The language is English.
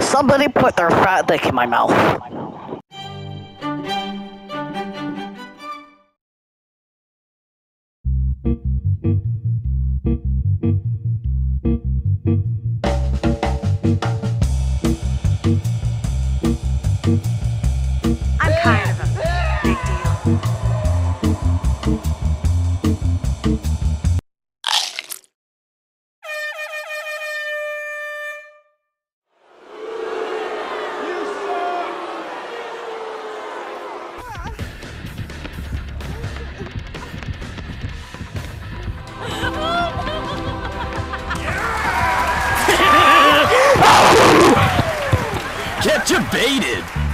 Somebody put their fat dick in my mouth. I'm kind of a big deal. Get debated!